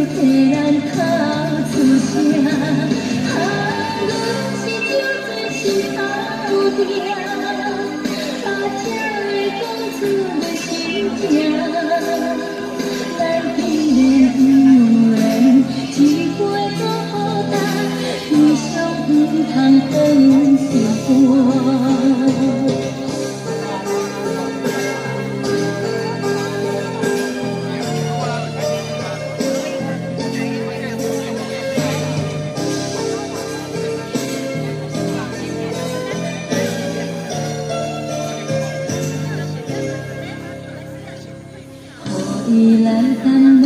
그대란 가수시야. 한없이 찢어진 伊来淡薄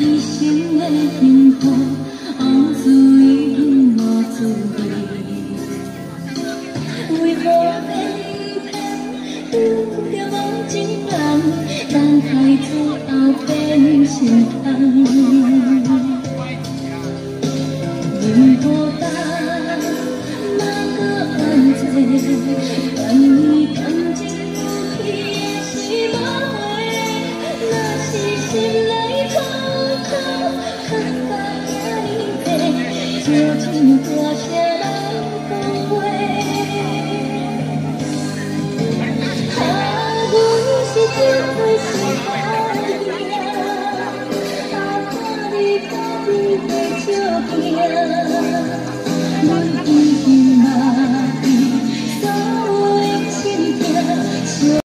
一生的幸福，往事已永无滋味。为何偏偏遇着无情人，等待最后变心痛？任何多，就请大声来讲话。啊，阮是酒醉心头痛，啊，看你看你袂笑行。